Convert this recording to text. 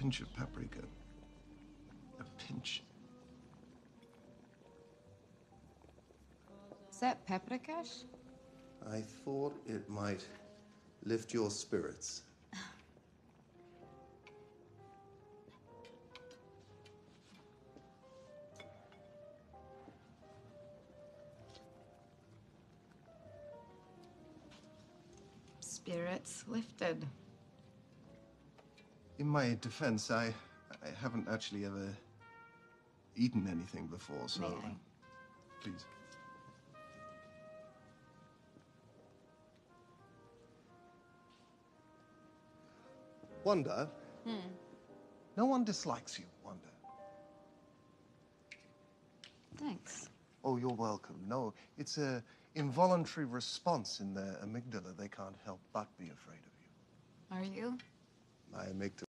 pinch of paprika. A pinch. Is that paprikash? I thought it might lift your spirits. Spirits lifted. In my defense, I, I haven't actually ever eaten anything before, so. May I? Please. Wonder, hmm. No one dislikes you, Wanda. Thanks. Oh, you're welcome. No, it's a involuntary response in their amygdala. They can't help but be afraid of you. Are you? my amygdala.